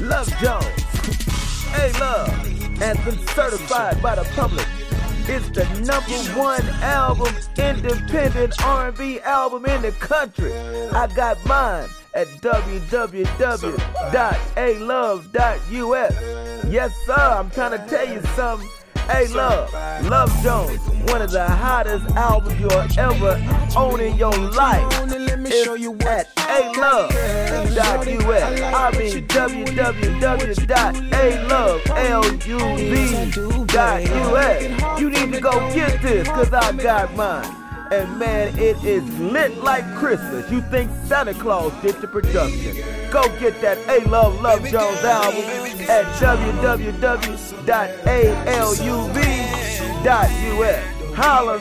Luv Jones. hey, Luv has been certified by the public. It's the number one album, independent R&B album in the country. I got mine at www.aluv.us. Yes, sir, I'm trying to tell you something. Hey, Luv, Luv Jones, one of the hottest albums you'll ever own in your life. It's at aluv.us. I mean www.aluv.us. You need to go get this, cause I got mine. And man, it is lit like Christmas. You think Santa Claus did the production. Go get that A Luv Luv Jones album at www.aluv.us. Holla